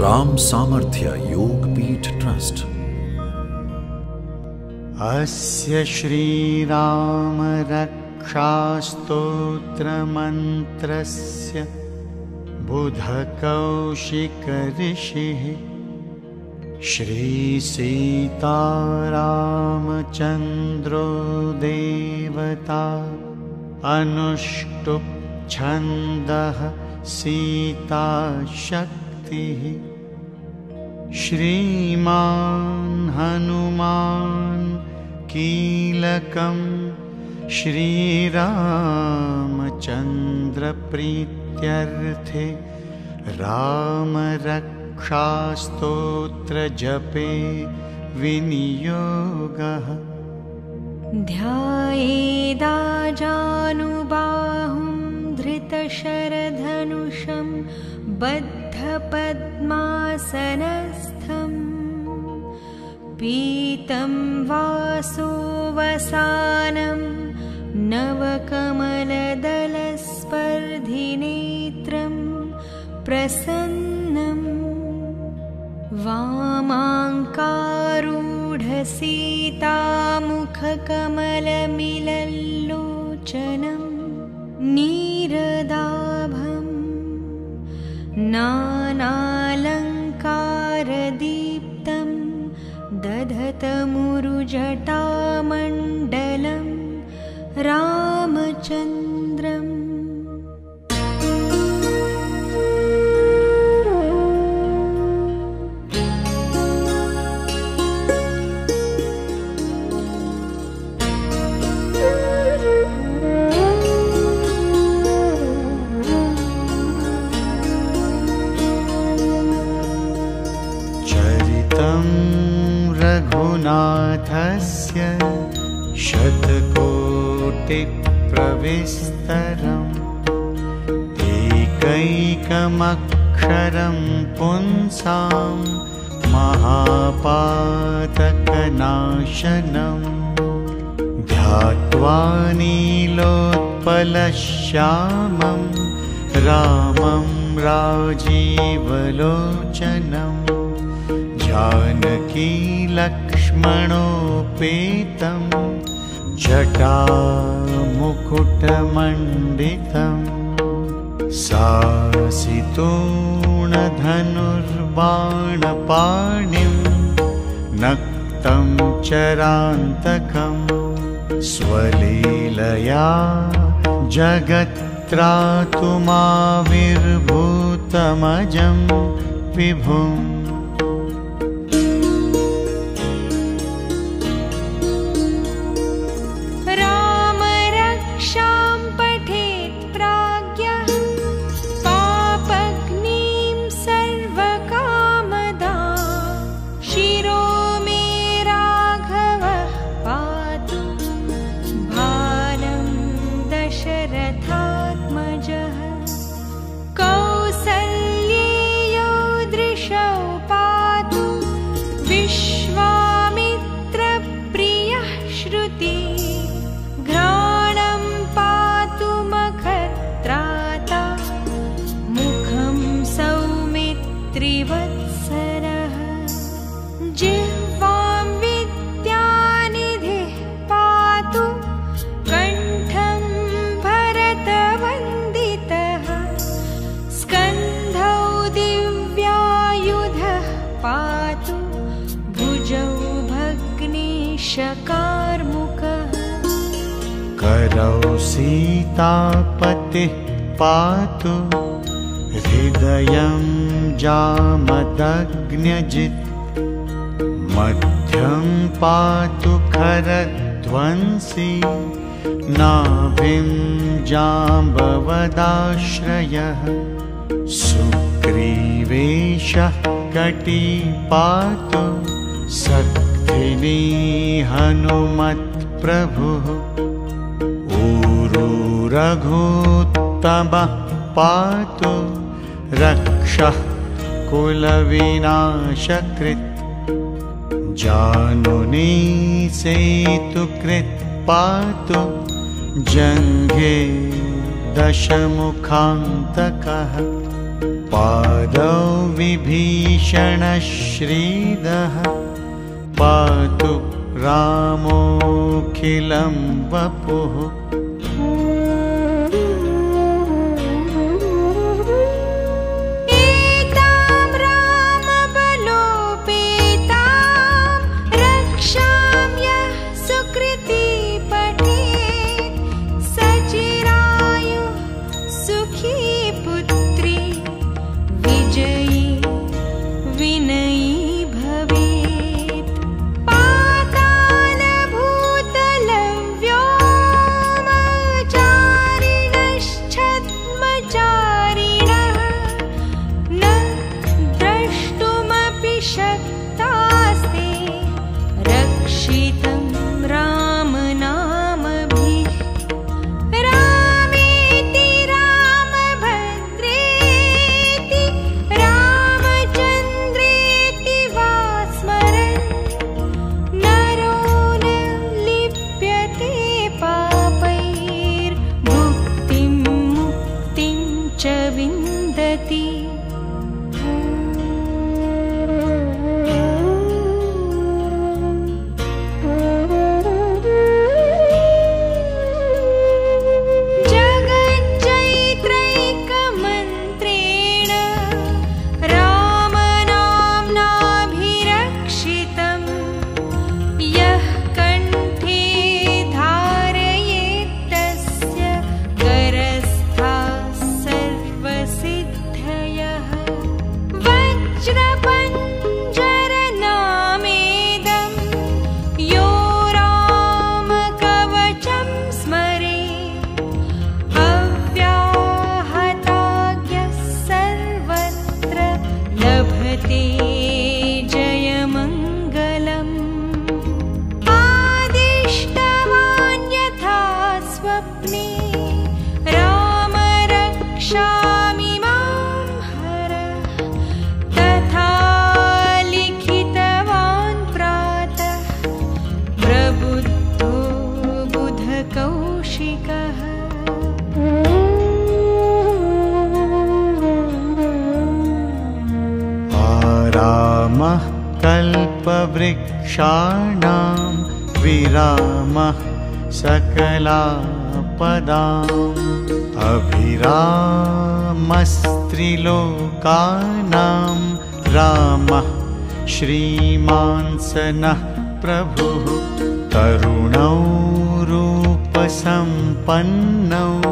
राम सामर्थ्य योगपीठ ट्रस्ट। अस्य श्रीरामरक्षास्तोत्रमन्त्रस्य बुधकौशिकऋषिः श्रीसीतारामचन्द्रो देवता अनुष्टुप् छन्दः श्रीमान् हनुमान् कीलकं श्रीरामचन्द्रप्रीत्यर्थे रामरक्षास्तोत्रजपे विनियोगः। ध्यायेदाजानुबाहुं धृतशरधनुषं बद्धपद्मासनस्थम् पीतं वासोवसानं नवकमलदलस्पर्धिनेत्रं प्रसन्नम् वामाङ्कारूढसीतामुखकमलमिलल्लोचनं नीरदाभम् नानालङ्कारदीप्तं दधतमुरुजटामण्डलं रामचन्द्रम् एकैकमक्षरं पुंसां महापातकनाशनम् ध्यात्वा नीलोत्पलश्यामं रामं राजीवलोचनम् जानकीलक्ष्मणोपेतं जटामुकुटमण्डितं सासितोणधनुर्बाणपाणिं नक्तं चरान्तकं स्वलीलया जगत्त्रातुमाविर्भूतमजं विभुम् सीतापतिः पातु। हृदयं जामदग्न्यजित्। मध्यं पातु खरध्वंसी। नाभिं जाम्बवदाश्रयः। सुग्रीवेशः कटी पातु। सक्थिनी हनुमत्प्रभुः रघुत्तमः पातु रक्षः कुलविनाशकृत्। जानुनी सेतुकृत् पातु जङ्घे दशमुखान्तकः। पादौ विभीषणश्रीदः पातु रामोऽखिलं वपुः। 的 णां विरामः सकलापदाम्। अभिरामस्त्रिलोकानां रामः श्रीमांसनः प्रभुः। तरुणौ रूपसम्पन्नौ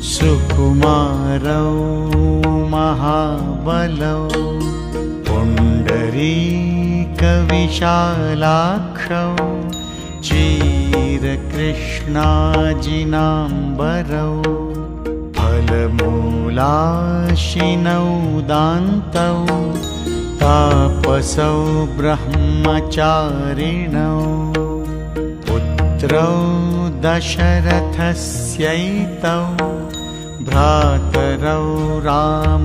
सुकुमारौ महाबलौ। पुण्डरी विशालाक्षौ क्षीरकृष्णाजिनाम्बरौ फलमूलाशिनौ दान्तौ तापसौ ब्रह्मचारिणौ पुत्रौ दशरथस्यैतौ भ्रातरौ रामलक्ष्मणौ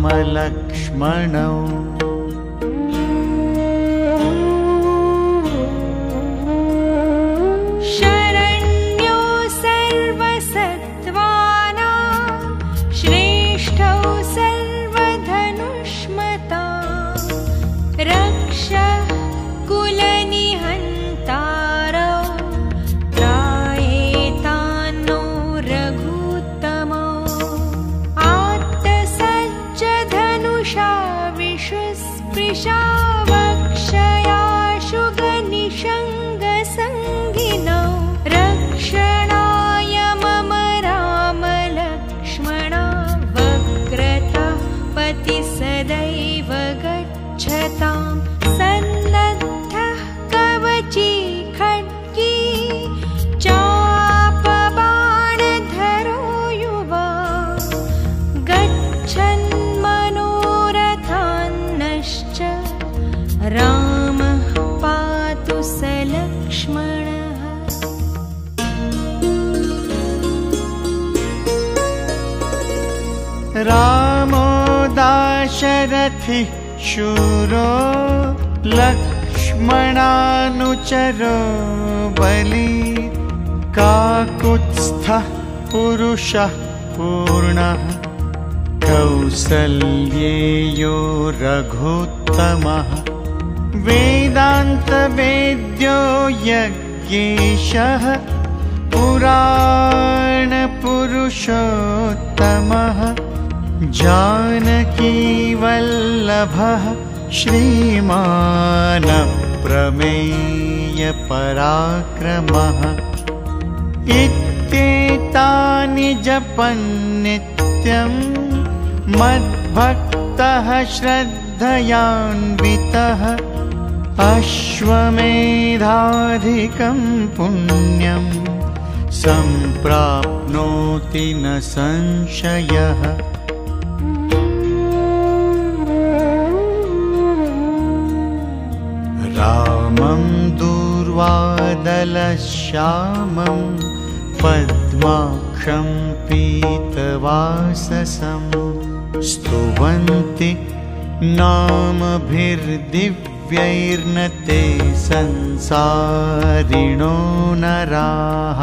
悲伤。रामः पातु सलक्ष्मणः रामो दाशरथिः शूरो लक्ष्मणानुचरो बली काकुत्स्थः पुरुषः पूर्णः। कौसल्येयो रघुत्तमः। वेदान्तवेद्यो यज्ञेशः पुराणपुरुषोत्तमः जानकीवल्लभः श्रीमानप्रमेयपराक्रमः इत्येतानि जपन्नित्यं मद्भक्तः श्रद्धयान्वितः अश्वमेधाधिकं पुण्यं सम्प्राप्नोति न संशयः। रामं दूर्वादलश्यामं पद्माक्षं पीतवाससं स्तुवन्ति नामभिर्दिव्यैर्न ते संसारिणो नराः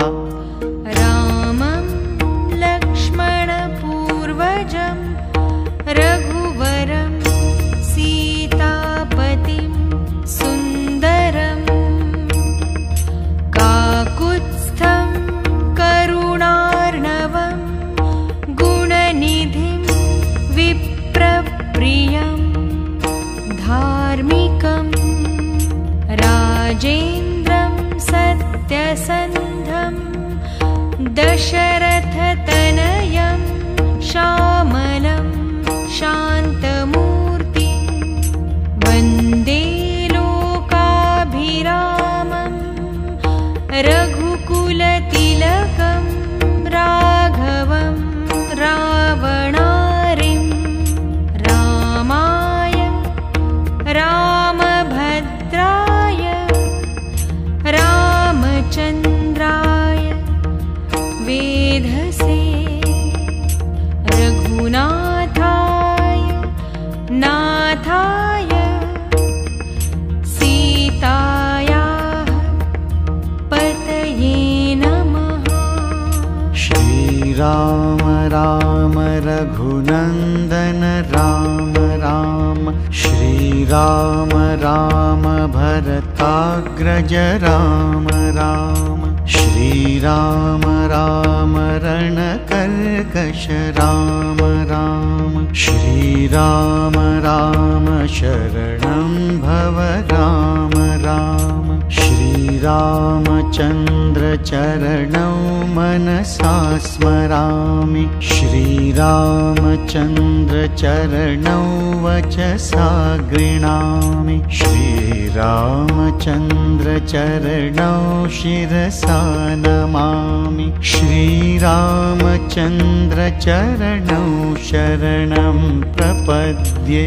श्रीराम राम रघुनन्दन राम राम। श्रीराम राम भरताग्रज राम राम श्रीराम राम रणकर्कश राम राम। श्रीराम राम शरणं भव राम राम। श्रीरामचन्द्रचरणौ मनसा स्मरामि। श्रीरामचन्द्रचरणौ वचसा गृणामि। श्रीरामचन्द्रचरणौ शिरसा नमामि श्रीरामचन्द्रचरणौ शरणं प्रपद्ये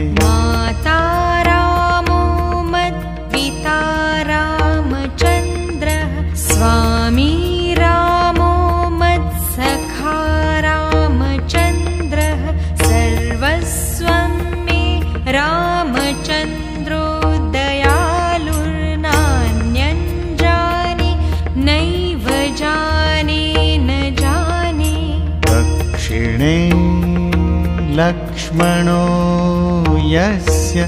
लक्ष्मणो यस्य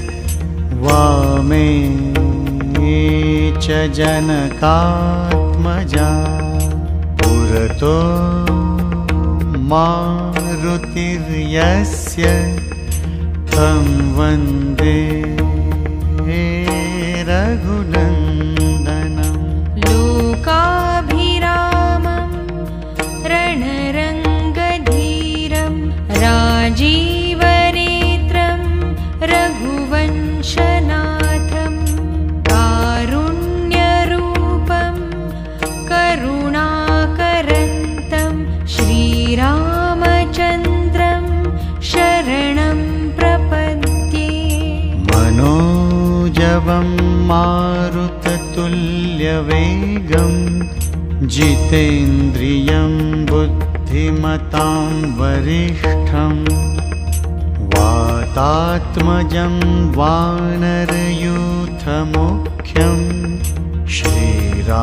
वामे च जनकात्मजा पुरतो मारुतिर्यस्य तं वन्दे रघुनन्दनम् मारुततुल्यवेगं जितेन्द्रियं बुद्धिमतां वरिष्ठं वातात्मजं वानरयूथमुख्यं श्रीरामदूतं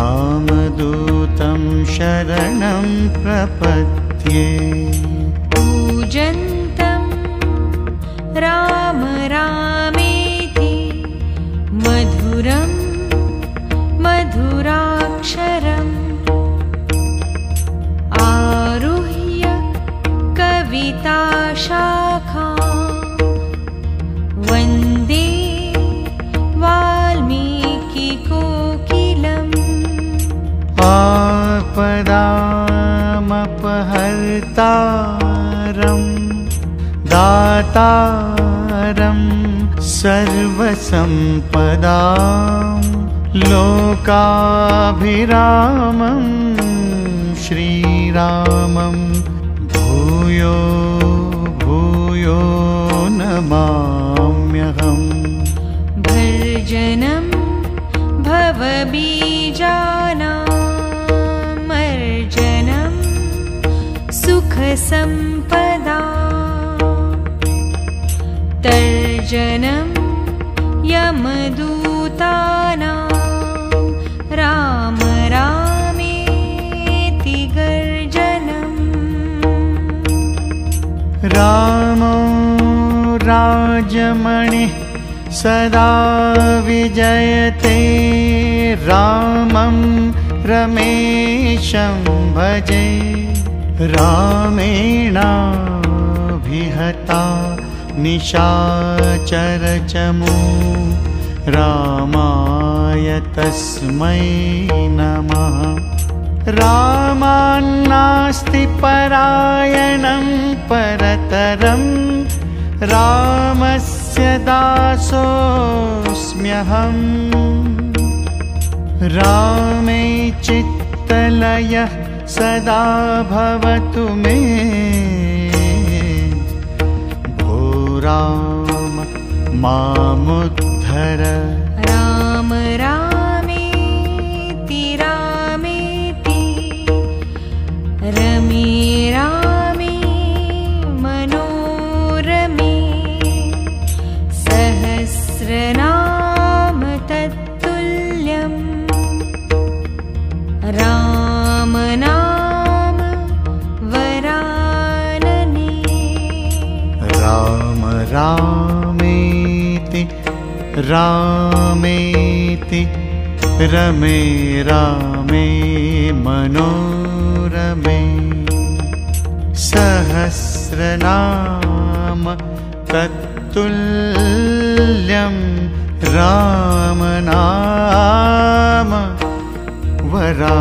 शरणं प्रपद्ये। पूजन्तं राम रामेति मधुरं मधुराक्षरम् आरुह्य कविताशाखा। वन्दे वाल्मीकिकोकिलम्। आपदामपहर्तारं दातारं सर्वसम्पदा लोकाभिरामं श्रीरामं भूयो भूयो नमाम्यहम् भर्जनं भवबीजानामर्जनं सुखसम्पदा राजमणिः सदा विजयते रामं रमेशं भजे रामेणाभिहता निशाचरचमू रामाय तस्मै नमः। रामान्नास्ति परायणं परतरं रामस्य दासोऽस्म्यहम् रामे चित्तलयः सदा भवतु मे। भो राम मामुद्धर रामेति रामेति रमे रामे मनोरमे। सहस्रनाम तत्तुल्यं रामनाम वरा